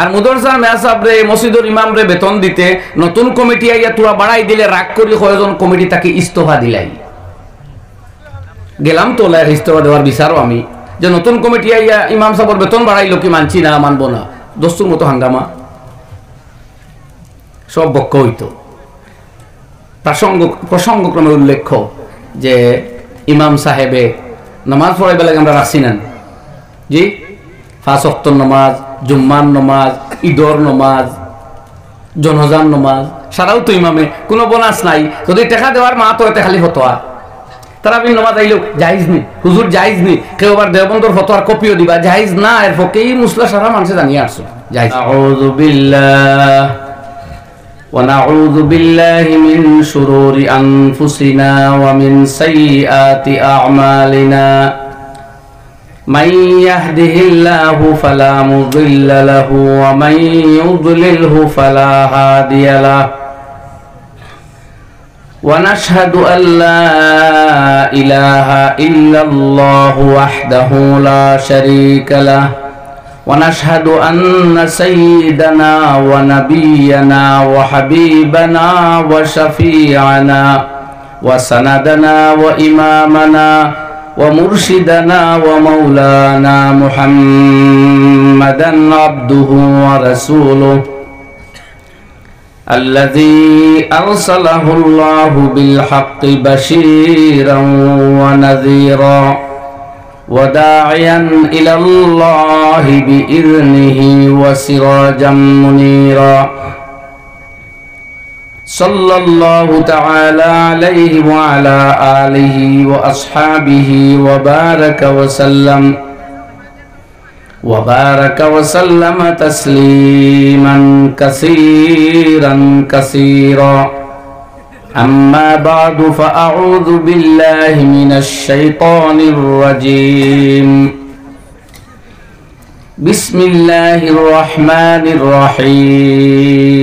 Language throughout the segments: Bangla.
আর মুদরসা মেয়াসাব রে মসজিদুর ইমাম রে বেতন দিতে নতুন কমিটি আইয়া তুয়া বাড়াই দিলে, রাগ করি কয়জন কমিটি তাকে ইস্তফা দিলাই। গেলাম তো ইস্তফা দেওয়ার বিচারও আমি। যে নতুন কমিটি আইয়া ইমাম সাহেবের বেতন বাড়াইলো কি মানছি না, মানবো না? দস্তুর মতো হাঙ্গামা। সব বক্ষ হইতো। প্রসঙ্গ, প্রসঙ্গক্রমে উল্লেখ্য যে ইমাম সাহেবে নামাজ পড়াইবে লাগে আমরা রাখছি না জি? ফাঁস অক্তর নমাজ জুম্মান নমাজ ঈদর নমাজ জনজান নমাজ সারাও তো ইমামে কোনো বোনাস নাই যদি টেকা দেওয়ার মা তো এতে খালি ফতোয়া তারা আমি নমাজ আইলেও জাহিজ নি হুজুর জাহিজ নি কেউ আবার দেবন্দর ফতোয়ার কপিও দিবা জাহিজ না এর ফকেই মুসলা সারা মানুষে জানিয়ে আসছো জাহিজ আউযু বিল্লাহ ونعوذ بالله من شرور أنفسنا ومن سيئات أعمالنا من يهده الله فلا مضل له ومن يضلله فلا هادي له. ونشهد أن لا إله إلا الله وحده لا شريك له. ونشهد أن سيدنا ونبينا وحبيبنا وشفيعنا وسندنا وإمامنا ومرشدنا ومولانا محمدا عبده ورسوله الذي أرسله الله بالحق بشيرا ونذيرا وداعيا إلى الله بإذنه وسراجا منيرا صلى الله تعالى عليه وعلى آله وأصحابه وبارك وسلم وبارك وسلم تسليما كثيرا كثيرا. أما بعد فأعوذ بالله من الشيطان الرجيم. بسم الله الرحمن الرحيم.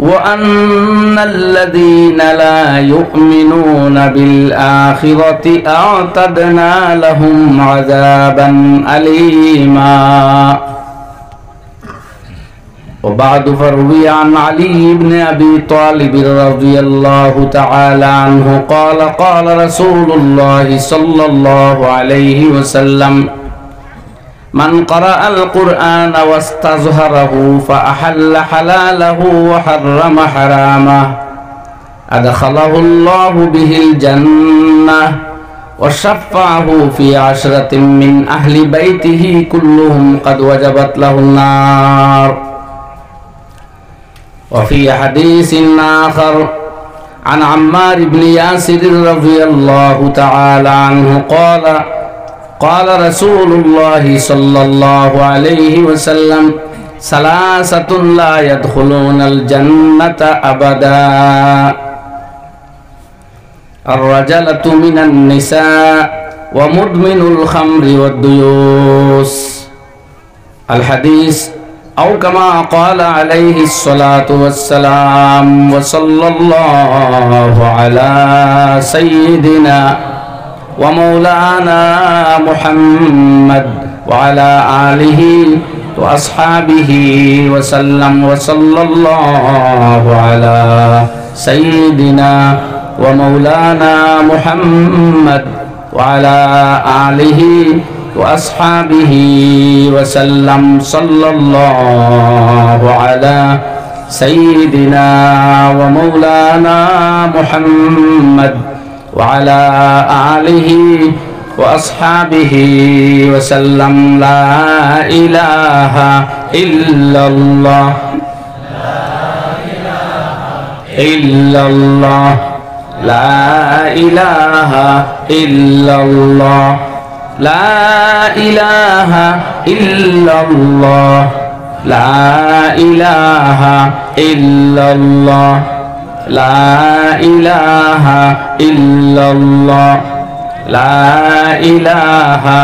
وأن الذين لا يؤمنون بالآخرة أعتدنا لهم عذابا أليما. وبعد فروي عن علي بن أبي طالب رضي الله تعالى عنه قال قال رسول الله صلى الله عليه وسلم من قرأ القرآن واستظهره فأحل حلاله وحرم حرامه. أدخله الله به الجنة وشفعه في عشرة من أهل بيته كلهم قد وجبت له النار. وفي حديث آخر عن عمار بن ياسر رضي الله تعالى عنه قال قال رسول الله صلى الله عليه وسلم ثلاثة لا يدخلون الجنة أبدا. الرجلة من النساء ومدمن الخمر والديوس. الحديث أو كما قال عليه الصلاة والسلام وصلى الله على سيدنا ومولانا محمد وعلى آله وأصحابه وسلم وصلى الله على سيدنا ومولانا محمد وعلى آله وأصحابه وسلم صلى الله على سيدنا ومولانا محمد وعلى آله وأصحابه وسلم لا إله إلا الله. إلا الله. لا إله إلا الله. لا إله إلا الله. لا إله إلا الله. লা ইলাহা লা ইলাহা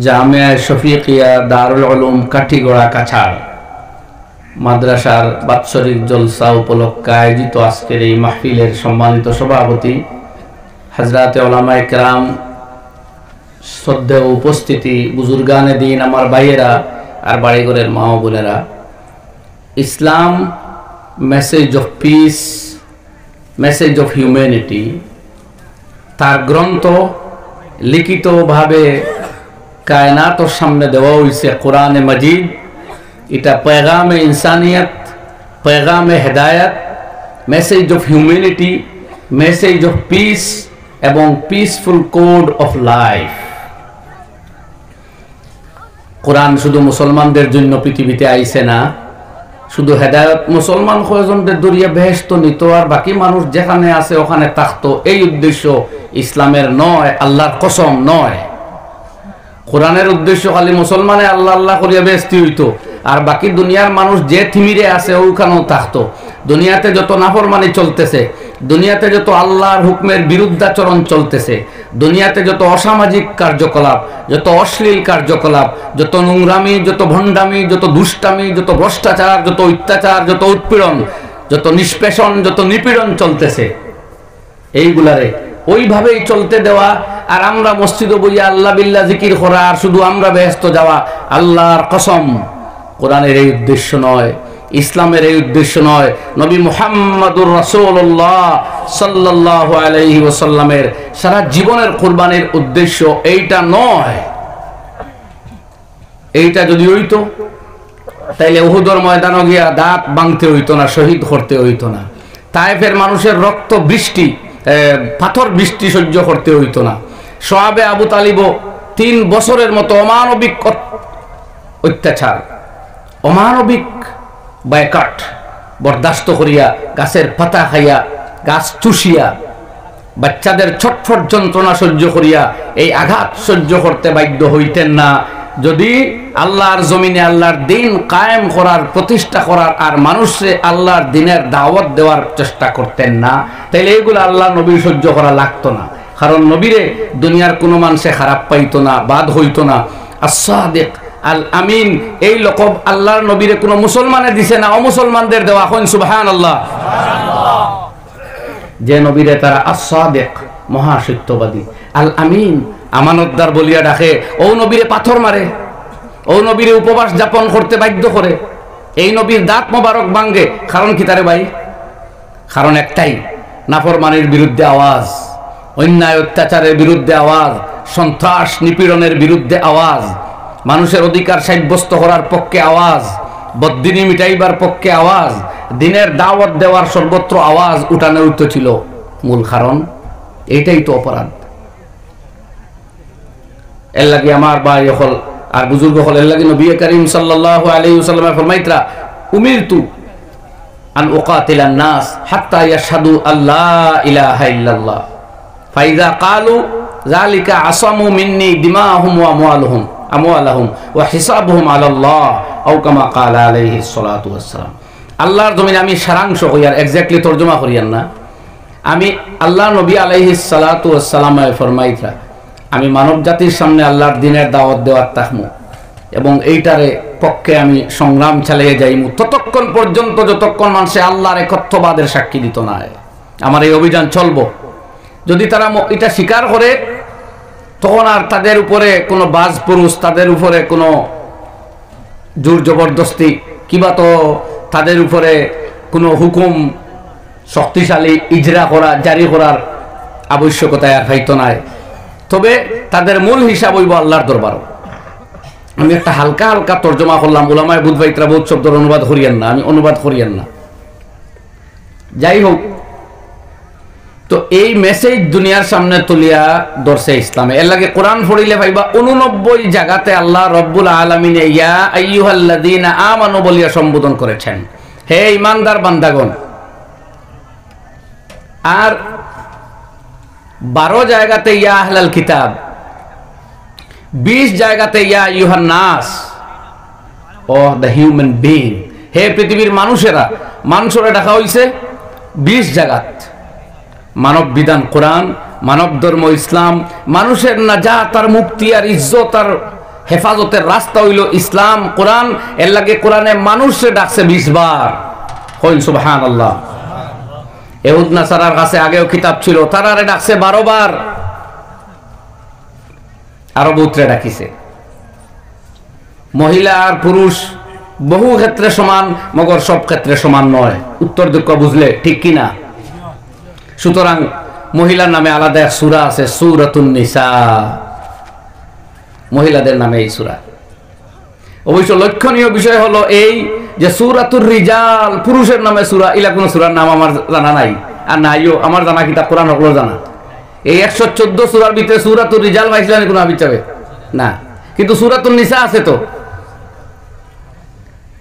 জামিয়া শফিকিয়া দারুল উলুম কাঠিগড়া কাছাড়, মাদ্রাসার বাৎসরিক জলসা উপলক্ষে আয়োজিত আজকের এই মাহফিলের সম্মানিত সভাপতি হাজরাতে ওলামা একরাম শ্রদ্ধেয় উপস্থিতি বুজুর্গানে দিন আমার ভাইয়েরা আর বাড়িঘরের মা বোনেরা। Islam message of peace message of humanity তার গ্রন্থ লিখিতভাবে কায়নাতর সামনে দেওয়া হয়েছে কোরআনে মজিদ। এটা পেগামে ইনসানিয়ত, পেগামে হেদায়ত message of humanity message of peace এবং peaceful code of life Quran শুধু মুসলমানদের জন্য পৃথিবীতে আইছে না, শুধু হেদায়ত মুসলমান কয়জনদের দরিয়া বেহেস্ত নিত আর বাকি মানুষ যেখানে আছে ওখানে থাকতো। এই উদ্দেশ্য ইসলামের নয়, আল্লাহর কসম নয়। কোরআনের উদ্দেশ্য খালি মুসলমানে আল্লাহ আল্লাহ করিয়া বেস্তি হইতো, আর বাকি দুনিয়ার মানুষ যে থিমিরে আছে ওখানেও থাকতো। দুনিয়াতে যত নাফরমানি চলতেছে, দুনিয়াতে যত আল্লাহর হুকমের বিরুদ্ধাচরণ চলতেছে দুনিয়াতে যত অসামাজিক কার্যকলাপ, যত অশ্লীল কার্যকলাপ, যত নোংরামি, যত ভণ্ডামি, যত দুষ্টামি, যত ভ্রষ্টাচার, যত অত্যাচার, যত উৎপীড়ন, যত নিষ্পেষণ, যত নিপীড়ন চলতেছে, এইগুলারে ওইভাবেই চলতে দেওয়া। আর আমরা মসজিদে বইয়া আল্লাহ বিল্লা জিকির করা, আর শুধু আমরা ব্যস্ত যাওয়া, আল্লাহর কসম, কোরআনের এই উদ্দেশ্য নয়। ইসলামের এই উদ্দেশ্য নয়। নবী মুহাম্মাদুর রাসূলুল্লাহ সাল্লাল্লাহু আলাইহি ওয়াসাল্লামের সারা জীবনের কুরবানির উদ্দেশ্য এইটা নয়। এইটা যদি হইতো, তাইলে উহুদর ময়দানও গিয়া দাঁত ভাঙতে হইতো না, শহীদ করতে হইতো না। তাইফের মানুষের রক্ত বৃষ্টি পাথর বৃষ্টি সহ্য করতে হইতো না। সোয়াবে আবু তালিব তিন বছরের মতো অমানবিক অত্যাচার। অমানবিক বাইকাট বরদাস্ত করিয়া, গাছের পাতা খাইয়া, গাছ চুষিয়া, বাচ্চাদের ছটফট যন্ত্রণা সহ্য করিয়া, এই আঘাত সহ্য করতে বাধ্য হইতেন না। যদি আল্লাহর জমিনে আল্লাহর দিন কায়েম করার, প্রতিষ্ঠা করার, আর মানুষে আল্লাহর দিনের দাওয়াত দেওয়ার চেষ্টা করতেন না, তাইলে এগুলো আল্লাহ নবী সহ্য করা লাগতো না। কারণ নবীরে দুনিয়ার কোনো মানুষে খারাপ পাইতো না, বাদ হইতো না। আসাদেক আল আমিন, এই লকব আল্লাহর নবীরে কোনো মুসলমানে দিছে না, অমুসলমানদের দেওয়া হন সুবাহান আল্লাহ যে নবীরে তারা আসাদেক মহাসত্যবাদী। আল আমিন, আমানতদার বলিয়া ডাকে, ও নবীরে পাথর মারে, ও নবীরে উপবাস যাপন করতে বাধ্য করে। এই নবীর দাঁত মোবারক ভাঙ্গে, কারণ কি তারে ভাই? কারণ একটাই, নাফরমানির বিরুদ্ধে আওয়াজ, অন্যায় অত্যাচারের বিরুদ্ধে আওয়াজ, সন্ত্রাস নিপীড়নের বিরুদ্ধে আওয়াজ মানুষের অধিকার সাব্যস্ত করার পক্ষে আওয়াজ বদিনী মিটাইবার পক্ষে আওয়াজ, দিনের দাওয়াত দেওয়ার সর্বত্র আওয়াজ উঠানে উঠতে ছিল মূল কারণ এইটাই তো অপরাধ। এর লাগে আমার ভাই হল আর বুজুর্গ হল এর লাগে নবী করিম সাল্লাল্লাহু আলাইহি ওয়াসাল্লাম ফরমাইতরা, উমিরতু আন উকাতিল নাস হাত্তা ইয়াশহাদু আল্লাহ ইলাহা ইল্লাল্লাহ। ফাইদা কালু, যালিকা আসামু মিন্নি দিমাহুম ওয়া আমওয়ালুহুম। আমওয়ালাহুম ওয়া হিসাবুহুম আলাল্লাহ, আও কামা ক্বালা আলাইহি আল্লাহর জমিনে আমি সারাংশ হইয়ার এক্স্যাক্টলি তর্জমা করিয়ান না। আমি আল্লাহ নবী আলাইহি সালাতু ওয়াসসালাম ফরমাইতরা আমি মানব জাতির সামনে আল্লাহর দিনের দাওয়াত দেওয়ার তাহমু। এবং এইটারে পক্ষে আমি সংগ্রাম চালিয়ে যাইমু। ততক্ষণ পর্যন্ত যতক্ষণ মানুষে আল্লাহর একত্ববাদের সাক্ষী দিত না। আমার এই অভিযান চলবো। যদি তারা এটা স্বীকার করে তখন আর তাদের উপরে কোনো বাজ পুরুষ, তাদের উপরে কোনো জোর জবরদস্তি, কিবা তো তাদের উপরে কোনো হুকুম শক্তিশালী ইজরা করা, জারি করার আবশ্যকতায় আর হয়তো নাই। তবে তাদের মূল হিসাব হইব আল্লাহর দরবার। আমি একটা হালকা হালকা তর্জমা করলাম ওলামায় বুধ ভাইতরা বোধ শব্দের অনুবাদ করিয়েন না, আমি অনুবাদ করিয়েন না। যাই হোক তো এই মেসেজ দুনিয়ার সামনে তুলিয়া দর্শে ইসলামে। এর লাগে কোরআন পড়িলে ভাইবা, উননব্বই জায়গাতে আল্লাহ রব্বুল আলমিনে ইয়া আমানু বলিয়া সম্বোধন করেছেন। হে ইমানদার বান্দাগণ, আর বারো জায়গাতে ইয়া আহলাল কিতাব, বিশ জায়গাতে ইয়া ইউহান নাস ও দ্য হিউম্যান বিং হে পৃথিবীর মানুষেরা মানুষেরা দেখা হইছে বিশ জায়গাত মানব বিধান কোরআন মানব ধর্ম ইসলাম, মানুষের না যা তার মুক্তি আর ইজ্জত আর হেফাজতের রাস্তা হইল ইসলাম, কোরআন। এর লাগে কোরআনে মানুষে ডাকছে বিশ বার। হইল সুবহান আল্লাহ এহুদ নাসারার কাছে আগেও কিতাব ছিল, তারারে ডাকছে বারো বার। আরও বুত্রে ডাকিছে। মহিলা আর পুরুষ বহু ক্ষেত্রে সমান, মগর সব ক্ষেত্রে সমান নয়। উত্তর দুঃখ বুঝলে, ঠিক কিনা? সুতরাং মহিলার নামে আলাদা এক সুরা আছে নিসা। মহিলাদের নামে এই সুরা। অবশ্য লক্ষণীয় বিষয় হলো এই যে সুরাতুর রিজাল, পুরুষের নামে সুরা, ইলা কোন সুরার নাম আমার জানা নাই। আর নাইও, আমার জানা কিতাব কোরআন হকলো জানা। এই একশো চোদ্দ সুরার ভিতরে সুরাতুর রিজাল পাইছিলেন কোনো আবির চাবে না। কিন্তু সুরাতুর নিসা আছে তো।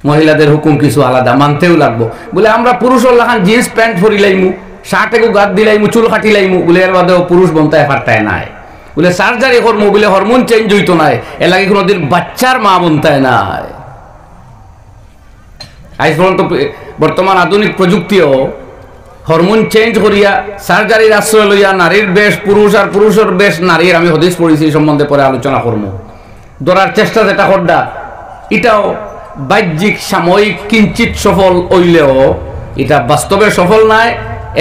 মহিলাদের হুকুম কিছু আলাদা, মানতেও লাগবো। বলে আমরা পুরুষ লাখান জিন্স, প্যান্ট ফরি লাইমু শার্ট একু গাদ দিলাইমু, চুল কাটি লাইমু বলে এর বাদেও পুরুষ বনতায় ফারতায় নাই। বলে সার্জারি করমু, বলে হরমোন চেঞ্জ হইতো নাই, এর লাগে কোনোদিন বাচ্চার মা বনতায় নাই। আজ পর্যন্ত বর্তমান আধুনিক প্রযুক্তিও হরমোন চেঞ্জ করিয়া সার্জারির আশ্রয় লইয়া নারীর বেশ, পুরুষ আর পুরুষের বেশ নারীর আমি হদিস পড়েছি, এই সম্বন্ধে পরে আলোচনা করব ধরার চেষ্টা যেটা করডা, এটাও বাহ্যিক, সাময়িক কিঞ্চিত সফল হইলেও এটা বাস্তবে সফল নাই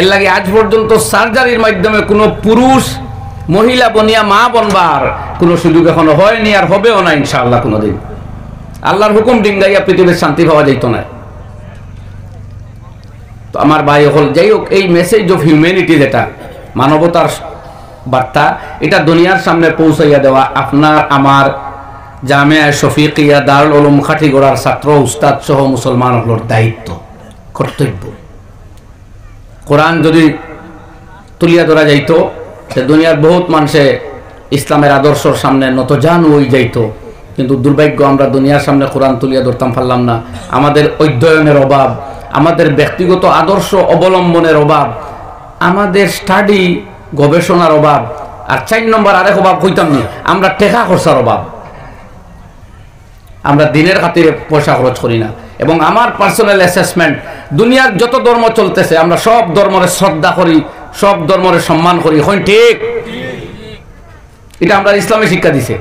এর লাগে আজ পর্যন্ত সার্জারির মাধ্যমে কোনো পুরুষ, মহিলা বনিয়া মা বনবার কোনো সুযোগ এখনও হয়নি আর হবেও না ইনশাআল্লাহ কোনোদিন। আল্লাহর হুকুম ডিঙ্গাইয়া পৃথিবীর শান্তি পাওয়া যাইত না। তো আমার ভাই হল, যাই হোক, এই মেসেজ অফ হিউম্যানিটি যেটা, মানবতার বার্তা, এটা দুনিয়ার সামনে পৌঁছাইয়া দেওয়া আপনার, আমার, জামিয়া শফিকিয়া দারুল উলুম খাটিগড়ার ছাত্র, উস্তাদ সহ মুসলমান হলোর দায়িত্ব, কর্তব্য। কোরআন যদি তুলিয়া ধরা যাইত, সে দুনিয়ার বহুত মানুষে ইসলামের আদর্শর সামনে নত জান ওই যাইত। কিন্তু দুর্ভাগ্য, আমরা দুনিয়ার সামনে কোরআন তুলিয়া ধরতাম, পারলাম না। আমাদের অধ্যয়নের অভাব, আমাদের ব্যক্তিগত আদর্শ অবলম্বনের অভাব, আমাদের স্টাডি গবেষণার অভাব, আর চার নম্বর আরেক অভাব হইতাম নি, আমরা টেকা খরচার অভাব। আমরা দিনের খাতিরে পয়সা খরচ করি না। এবং আমার পার্সোনাল অ্যাসেসমেন্ট দুনিয়ার যত ধর্ম চলতেছে, আমরা সব ধর্মরে শ্রদ্ধা করি, সব ধর্মরে সম্মান করি। এখন ঠিক? এটা আমরা ইসলামে শিক্ষা দিছে।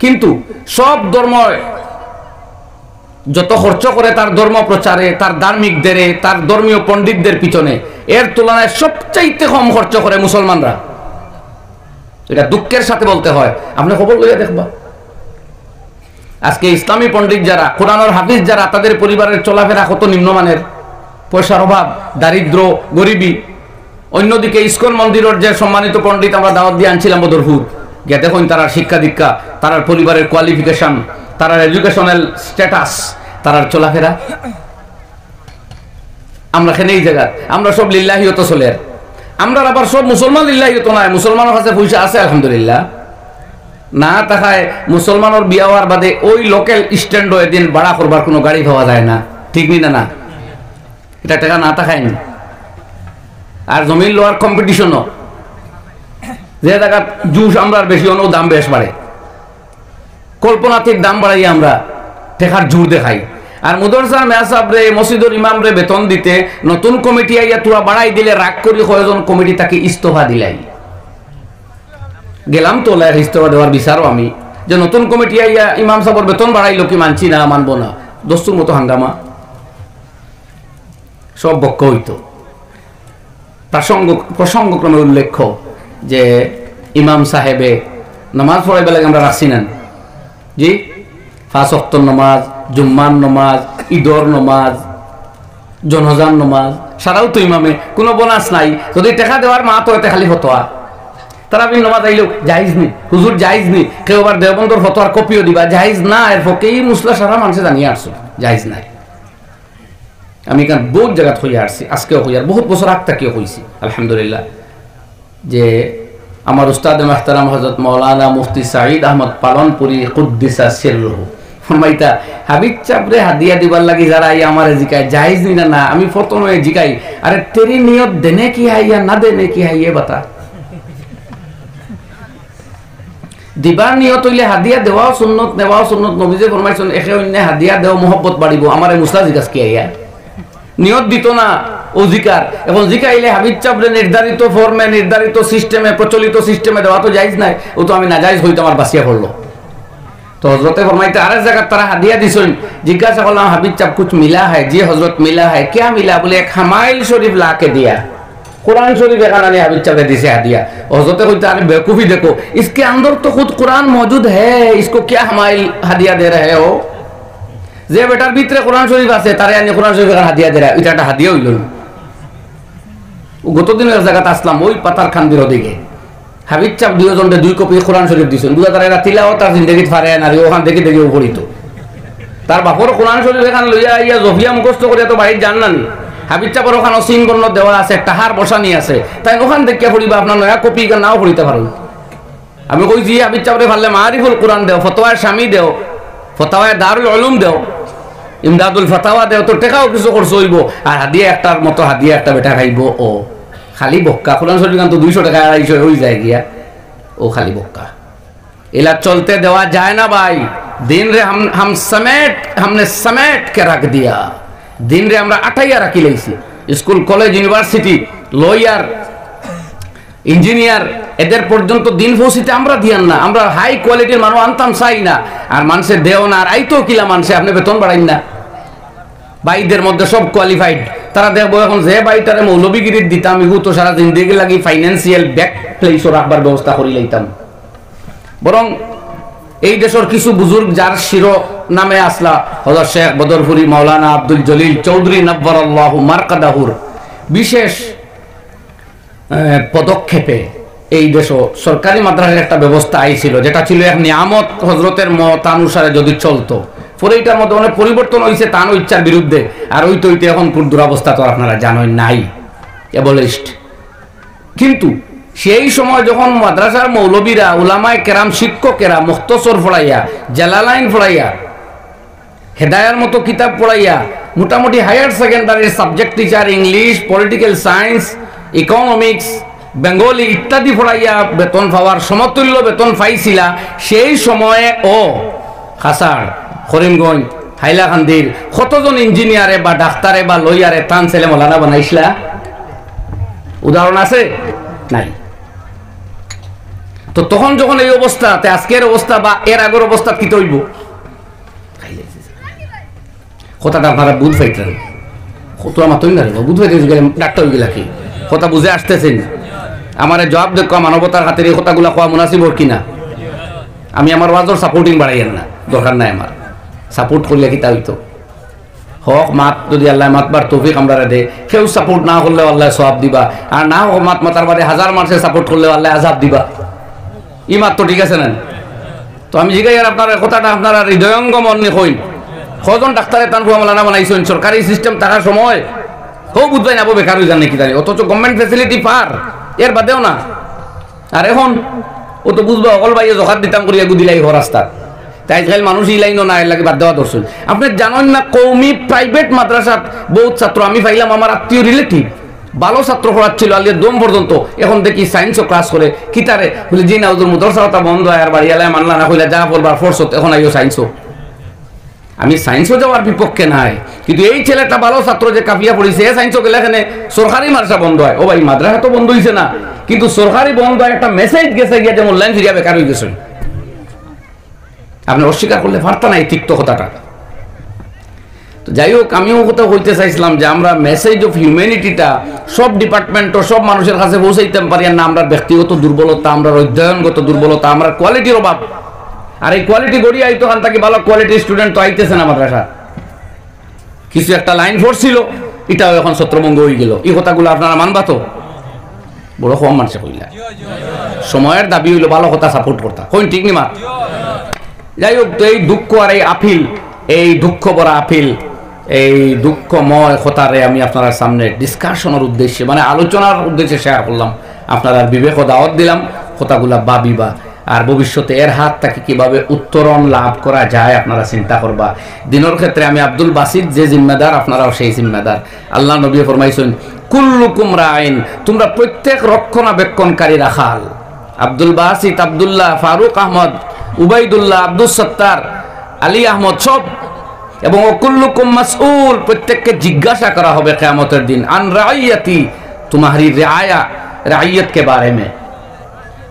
কিন্তু সব ধর্ম যত খরচ করে তার ধর্ম প্রচারে, তার ধার্মিকদের, তার ধর্মীয় পণ্ডিতদের পিছনে, এর তুলনায় সবচাইতে কম খরচ করে মুসলমানরা। এটা দুঃখের সাথে বলতে হয়। আপনি খবর লইয়া দেখবা। আজকে ইসলামী পণ্ডিত যারা, কোরআনর হাফিজ যারা, তাদের পরিবারের চলাফেরা কত নিম্নমানের? পয়সার অভাব, দারিদ্র, গরিবী। অন্যদিকে ইস্কন মন্দিরের যে সম্মানিত পণ্ডিত আমরা দাওয়াত দিয়ে আনছিলাম বদরপুর, গিয়ে দেখুন তার শিক্ষা দীক্ষা তার পরিবারের কোয়ালিফিকেশন তার এডুকেশনাল স্ট্যাটাস তার চলাফেরা। আমরা খেনে এই জায়গা আমরা সব লিল্লাহিয়ত চলে। আমরা আবার সব মুসলমান লিল্লাহিয়ত নাই, মুসলমানের কাছে পয়সা আছে, আলহামদুলিল্লাহ। না তাকায় মুসলমানের বিয়া হওয়ার বাদে ওই লোকাল স্ট্যান্ডও এদিন ভাড়া করবার কোনো গাড়ি পাওয়া যায় না। ঠিক নি না না? এটা টাকা না তাকায়নি। আর জমিন লোয়ার কম্পিটিশনও যে জায়গা জুস আমরা বেশি অন্য দাম বেশ বাড়ে। কল্পনাতির দাম বাড়াই আমরা টেকার জোর দেখাই। আর মুদরসা মেয়াসাব রে, মসজিদুর ইমাম রে বেতন দিতে নতুন কমিটি আইয়া তোরা বাড়াই দিলে, রাগ করি কয়জন কমিটি তাকে ইস্তফা দিলাই। গেলাম তো লাইক ইস্তফা দেওয়ার বিচারও আমি। যে নতুন কমিটি আইয়া ইমাম সাহর বেতন বাড়াইলো কি মানছি না মানবো না দস্তুর মতো হাঙ্গামা সব বক্ষ হইতো প্রসঙ্গ প্রসঙ্গক্রমে উল্লেখ্য যে ইমাম সাহেবে নামাজ পড়াই বেলায় আমরা রাখছি নেন জি? ফাঁস অক্তর নমাজ জুম্মান নমাজ ঈদর নমাজ, জনজান নমাজ। সারাও তো ইমামে। কোনো বোনাস নাই। যদি টেকা দেওয়ার মা তো এতে খালি হতোয়া তারা আমি নমাজ আইলেও জাহিজ নি হুজুর জাহিজ নি কেউ আবার দেবন্দর ফতোয়ার কপিও দিবা জাহিজ না এর পক্ষেই মুসলা সারা মানুষে জানিয়ে আসছো? জাহিজ নাই। আমি এখানে বহুত জায়গাত হইয়া আসছি, আজকেও হইয়ার বহুত বছর আগ তাকিও হইছি, আলহামদুলিল্লাহ। যে আমার উস্তাদ মাহতারাম হজরত মৌলানা মুফতি সাঈদ আহমদ পালনপুরি কুদ্দিসা সিররহু ফরমাইতা, হাবিব চাপরে হাদিয়া দিবার লাগি যারা আই আমার জিকায় জাহিজ নি না? আমি প্রথমে জিকাই। আরে তেরি নিয়ত দেনে কি হাইয়া, না দেনে কি হাইয়ে বাতা? দিবার নিয়ত হইলে হাদিয়া দেওয়াও সুন্নত নেওয়াও সুন্নত নবীজে ফরমাইছেন একে অন্য হাদিয়া দেওয়া মহব্বত বাড়িব আমার মুসা জিজ্ঞাস কি আইয়া নিয়ত দিত না অধিকার এবং জিকাইলে হাবিব চাপড়ে নির্ধারিত ফর্মে নির্ধারিত সিস্টেমে প্রচলিত সিস্টেমে দেওয়া তো জায়জ নাই ও তো আমি না জায়জ হইতে আমার বাসিয়া পড়লো তো হজরতে ফরমাইতে আরেক জায়গায় তারা হাদিয়া দিছেন জিজ্ঞাসা করলাম হাবিব চাপ কুচ মিলা হয় যে হজরত মিলা হয় কে মিলা বলে এক হামাইল শরীফ লাকে দিয়া दिया कुरान शरीफ एखाना ने हाबिब चाप ने दिसे हदिया हजरते कहते अरे बेवकूफी देखो इसके अंदर तो खुद कुरान मौजूद है इसको क्या हमाइल हदिया दे रहे हो যে বেটার ভিতরে কোরআন শরীফ আছে তারে আনি কোরআন শরীফ এখানে হাদিয়া দেয় এটা একটা হাদিয়া হইল না। ও গতদিনের জায়গাতে আসলাম ওই পাতার খান্দির ওদিকে হাবিব চাপ দুজনকে দুই কপি কোরআন শরীফ দিছেন বুঝা তারা এরা তিলাও তার জিন্দগিত ফারে না ওখান দেখে দেখে উপরিত তার বাপর কোরআন শরীফ এখানে লইয়া ইয়া জফিয়া মুখস্থ করে তো বাড়ির জান নানি হাবিব চাপর ওখানে সিং বর্ণ দেওয়া আছে একটা হার বসানি আছে তাই ওখান দেখে পড়িবা আপনার নয়া কপি নাও পড়িতে পারুন আমি কইছি হাবিব চাপরে ফারলে মারিফুল কোরআন দেও ফতোয়ার স্বামী দেও ফতোয়ায় দারুল অলুম দেও ইমদাদুল ফতাওয়া দেও তো টেকাও কিছু করছো হইব আর হাদিয়া একটার মতো হাদিয়া একটা বেটা খাইব ও খালি বক্কা কোরআন শরীফ তো দুইশো টাকা আড়াইশো হয়ে যায় গিয়া ও খালি বক্কা এলা চলতে দেওয়া যায় না ভাই দিন রে হাম হাম সমেট हमने समेट के रख दिया দিন রে আমরা আটাইয়া রাখি লাইছি। School, college, university, lawyer, engineer, এদের পর্যন্ত দিন পৌঁছিতে আমরা দিয়ান না। আমরা হাই কোয়ালিটির মানুষ, আনতাম চাই না। আর মানুষের দেও না, আর আইতো কিলা মানুষে, আপনি বেতন বাড়াইন না। বাইদের মধ্যে সব কোয়ালিফাইড তারা দেখব এখন যে বাইটারে মৌলবীগিরির দিতাম ইগু তো সারা জিন্দগি লাগি ফাইন্যান্সিয়াল ব্যাক প্লেসও রাখবার ব্যবস্থা করি লাইতাম। বরং এই দেশের কিছু বুজুর্গ, যার শির নামে আসলা। হজর শেখ বদরপুরি মাওলানা আব্দুল জলিল চৌধুরী নব্বর আল্লাহ মার্কাদাহুর বিশেষ পদক্ষেপে এই দেশ সরকারি মাদ্রাসার একটা ব্যবস্থা আইছিল, যেটা ছিল এক নিয়ামত হজরতের মতানুসারে যদি চলতো। পরে এটার মধ্যে অনেক পরিবর্তন হয়েছে তান ইচ্ছার বিরুদ্ধে। আর ওই তো ওইতে এখন কোন দুরাবস্থা তো আপনারা জানেন নাই। এবলিস্ট কিন্তু সেই সময় যখন মাদ্রাসার মৌলবীরা, উলামায় কেরাম, শিক্ষকেরা, মুক্তসর পড়াইয়া জালালাইন পড়াইয়া হেদায়ার মতো কিতাব পড়াইয়া মোটামুটি higher সেকেন্ডারির subject teacher English political science economics Bengali ইত্যাদি পড়াইয়া বেতন পাওয়ার সমতুল্য বেতন পাইছিলা, সেই সময়ে, ও, খাসার, করিমগঞ্জ, হাইলাকান্দির কতজন ইঞ্জিনিয়ারে বা ডাক্তারে বা লয়ারে তান ছেলে মলানা বানাইছিলা? উদাহরণ আছে? নাই। তো তখন যখন এই অবস্থা আজকের অবস্থা বা এর আগের অবস্থা কি তৈব? কথাটা আপনারা বুঝ পাইতেন। আমার তৈরি না বুঝ পাইতে গেলে ডাক্তার গেলা কি? কথা বুঝে আসতেছেন। আমার জবাব দেখো মানবতার হাতের এই কথাগুলো কোয়া মুনাসিব কিনা আমি আমার ওয়াজর সাপোর্টিং বাড়াইয়েন না, দরকার নাই আমার। সাপোর্ট করলে কি তা হইতো? হক, মাত, যদি আল্লাহ মাতবার তৌফিক আমরা দে। কেউ সাপোর্ট না করলে আল্লাহ সব দিবা। আর না হোক, মাত মাতার বাদে হাজার মানুষের সাপোর্ট করলে আল্লাহ আজাব দিবা। ই মাত তো ঠিক আছে না? তো আমি আর আপনার কথাটা আপনারা হৃদয়ঙ্গম অন্য হইন কজন ডাক্তারে তান মালানা বানাইছেন সরকারি সিস্টেম থাকার সময়। কেউ বুঝবাই না বেকার হয়ে যান নাকি জানি অথচ গভর্নমেন্ট ফেসিলিটি পার এর বাদেও না। আর এখন ও তো বুঝবা অকল বাইয়ে জখাত দিতাম করিয়া গুদিলাই হ রাস্তা তাই খাইল মানুষ ই লাইনও না এর লাগে বাদ দেওয়া দর্শন আপনি জানেন না, কৌমি প্রাইভেট মাদ্রাসাত বহুত ছাত্র আমি পাইলাম আমার আত্মীয় রিলেটিভ ভালো ছাত্র পড়াচ্ছিল আলিয়া দম পর্যন্ত এখন দেখি সায়েন্সও ক্লাস করে কিতারে বলে, জি, না ওদের মুদরসাটা বন্ধ হয় আর বাড়ি এলায় মানলা না কইলা যা বলবার ফোর্সত এখন আইও সায়েন্সও আমি সায়েন্সও যাওয়ার বিপক্ষে নাই। কিন্তু এই ছেলেটা ভালো ছাত্র যে কাফিয়া পড়িছে সায়েন্সও গেলে এখানে সরকারি মাদ্রাসা বন্ধ হয়। ও ভাই, মাদ্রাসা তো বন্ধ হয়েছে না। কিন্তু সরকারি বন্ধ হয়, একটা মেসেজ গেছে গিয়ে যে মূল্যায়ন ফিরিয়া বেকার হয়ে গেছেন আপনি অস্বীকার করলে পারত না এই তিক্ত কথাটা। তো যাই হোক, আমিও কোথাও হইতে চাইছিলাম যে আমরা মেসেজ অফ হিউম্যানিটিটা সব ডিপার্টমেন্ট সব মানুষের কাছে পৌঁছাইতে পারি না, আমরা ব্যক্তিগত দুর্বলতা, আমরা অধ্যয়নগত দুর্বলতা, আমরা কোয়ালিটির অভাব। আর এই কোয়ালিটি গড়িয়ে আইতো খান তাকে ভালো কোয়ালিটির স্টুডেন্ট তো আইতেছে না মাদ্রাসা। কিছু একটা লাইন ফোর্স ছিল, এটাও এখন ছত্রভঙ্গ হয়ে গেল। এই কথাগুলো আপনারা মানবা তো? বড় কম মানুষে কইলা। সময়ের দাবি হইল ভালো কথা সাপোর্ট করতা। কইন ঠিক নি মা? যাই হোক, তো এই দুঃখ আর এই আপিল, এই দুঃখ ভরা আপিল, এই দুঃখময় কথারে আমি আপনার সামনে ডিসকাশনের উদ্দেশ্যে মানে আলোচনার উদ্দেশ্যে শেয়ার করলাম। আপনারা বিবেক দাওয়াত দিলাম, কথাগুলা ভাবিবা। আর ভবিষ্যতে এর হাত থেকে কীভাবে উত্তরণ লাভ করা যায় আপনারা চিন্তা করবা। দিনের ক্ষেত্রে আমি আব্দুল বাসিদ যে জিম্মেদার, আপনারাও সেই জিম্মেদার। আল্লাহ নবী ফরমাইছেন, কুল্লুকুম রাইন তোমরা প্রত্যেক রক্ষণাবেক্ষণকারী রাখাল। আব্দুল বাসিদ, আবদুল্লাহ, ফারুক আহমদ, উবাইদুল্লাহ আব্দুল সত্তার, আলী আহমদ সব। এবং অকুল্লুকুম মাসউল, প্রত্যেককে জিজ্ঞাসা করা হবে কেয়ামতের দিন। আন রাইয়াতি তোমারি রায়া রাইয়তকে বারে মে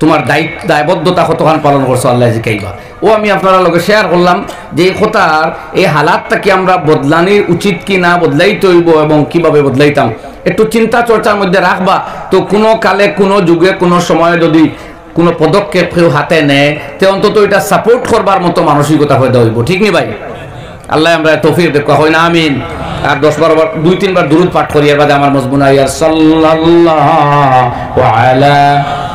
তোমার দায়িত্ব, দায়বদ্ধতা কতখান পালন করছ আল্লাহ জিকাইবা ও আমি আপনারা লোকে শেয়ার করলাম যে এই কথার এই হালাতটা কি আমরা বদলানি উচিত কি না বদলাইতে হইব এবং কীভাবে বদলাইতাম। একটু চিন্তা চর্চার মধ্যে রাখবা। তো কোনো কালে, কোনো যুগে, কোনো সময়ে যদি কোনো পদক্ষেপ কেউ হাতে নেয়, তে অন্তত এটা সাপোর্ট করবার মতো মানসিকতা হয়ে হইব ঠিক নি ভাই? আল্লাহ আমরা তফির দেখা হয় না, আমিন। আর দশ বারো বার, দুই, তিনবার দুরুদ পাঠ করি, এর বাদে আমার মজবুন আইয়ার সাল্লাল্লাহু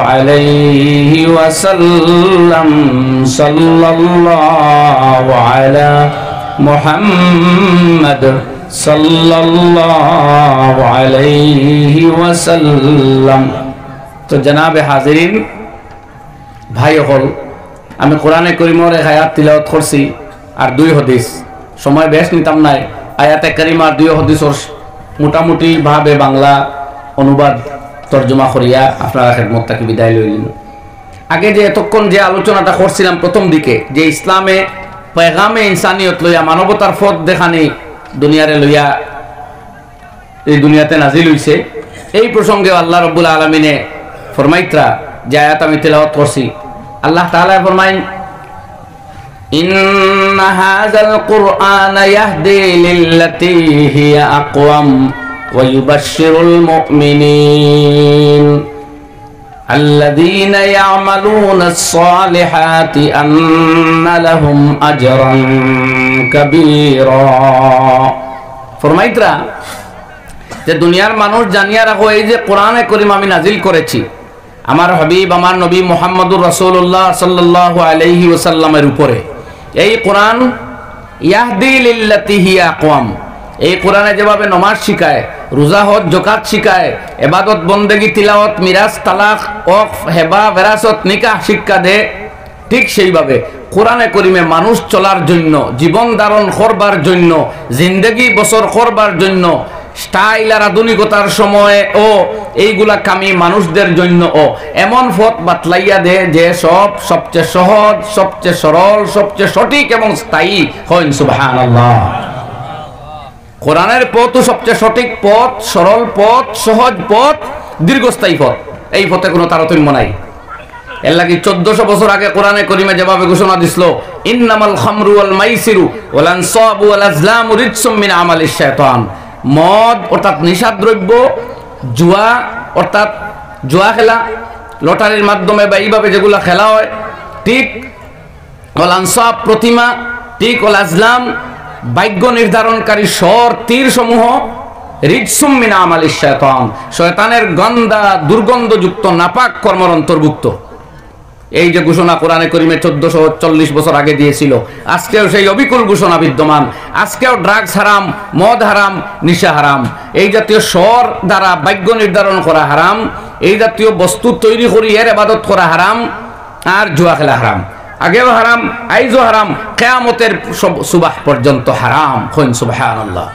عليه وسلم صلى الله على محمد صلى الله عليه وسلم তো জনাবে হাজিরিন ভাই হল আমি কোরআনে করিমর এক আয়াত তিলাওয়াত করছি আর দুই হদিস সময় বেশ নিতাম নাই আয়াতে করিমার দুই হদিসর মোটামুটি ভাবে বাংলা অনুবাদ তর্জমা করিয়া আপনারা খেদমত তাকে বিদায় লইলেন। আগে যে এতক্ষণ যে আলোচনাটা করছিলাম প্রথম দিকে, যে ইসলামে পেগামে ইনসানিয়ত লইয়া, মানবতার পথ দেখানি দুনিয়ারে লইয়া এই দুনিয়াতে নাজিল হইছে, এই প্রসঙ্গে আল্লাহ রব্বুল আলমিনে ফরমাইত্রা যে আয়াত আমি তেলাওয়াত করছি, আল্লাহ তাহলে ফরমাইন, ইন্না হাযাল কুরআন ইয়াহদি লিল্লাতি হিয়া আকওয়াম। ويبشر المؤمنين الذين يعملون الصالحات أن لهم أجرا كبيرا ফরমাইতরা যে দুনিয়ার মানুষ জানিয়া রাখো এই যে কোরআনে করিম আমি নাজিল করেছি আমার হাবিব আমার নবী মোহাম্মদুর রসুল্লাহ সাল্লাহ আলহি ওসাল্লামের উপরে এই কোরআন ইয়াহদি লিল্লাতি হিয়া আকওয়াম এই কোরআনে যেভাবে নমাজ শিখায় রোজা হজ জকাত শিখায় এবাদত বন্দেগি তিলাওয়াত মিরাজ তালাক অফ হেবা ভেরাসত নিকাহ শিক্ষা দে। ঠিক সেইভাবে কোরআনে করিমে মানুষ চলার জন্য জীবন ধারণ করবার জন্য, জিন্দেগি বছর করবার জন্য স্টাইল আর আধুনিকতার সময়ে ও এইগুলা কামি মানুষদের জন্য ও এমন পথ বাতলাইয়া দে যে সব সবচেয়ে সহজ সবচেয়ে সরল সবচেয়ে সঠিক এবং স্থায়ী। হইন সুবহানাল্লাহ। কোরআনের পথও সবচেয়ে সঠিক পথ, সরল পথ, সহজ পথ, দীর্ঘস্থায়ী পথ। এই পথে কোনো তারতম্য নাই। এর লাগি চোদ্দশো বছর আগে কোরআনে করিমে যেভাবে ঘোষণা দিছিল, ইন্নামাল খামরু ওয়াল মাইসিরু ওয়াল আনসাবু ওয়াল আজলামু রিজসুম মিন আমালিশ মদ অর্থাৎ নিশাদ্রব্য জুয়া অর্থাৎ জুয়া খেলা, লটারির মাধ্যমে বা এইভাবে যেগুলো খেলা হয়, ঠিক? ওয়াল আনসাব প্রতিমা, ঠিক? ওয়াল আজলাম ভাগ্য নির্ধারণকারী স্বর তীর সমূহ রিজসুম মিন আমালিশ শয়তানের গন্ধা, দুর্গন্ধযুক্ত, নাপাক কর্মর অন্তর্ভুক্ত। এই যে ঘোষণা কোরআনে করিমে চোদ্দশো চল্লিশ বছর আগে দিয়েছিল, আজকেও সেই অবিকুল ঘোষণা বিদ্যমান। আজকেও ড্রাগস হারাম, মদ হারাম, নিশা হারাম। এই জাতীয় স্বর দ্বারা ভাগ্য নির্ধারণ করা হারাম, এই জাতীয় বস্তু তৈরি করি এর আবাদত করা হারাম, আর জুয়া খেলা হারাম। আগেও হারাম আইজও হারাম কেয়ামতের সব সুবাহ পর্যন্ত হারাম। হইন সুবাহ আল্লাহ